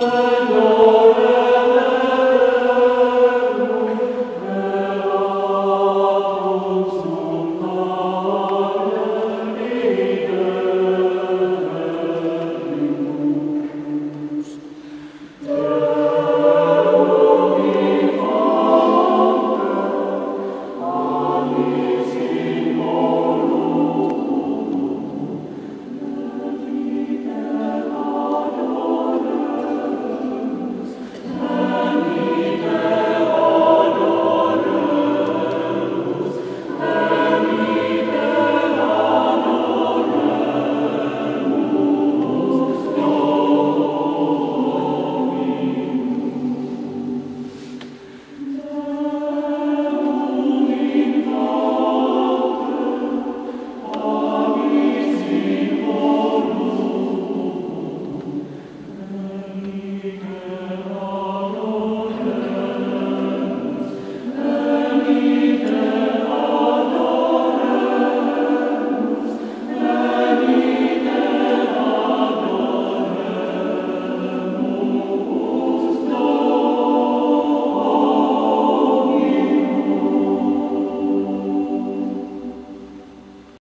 Lord.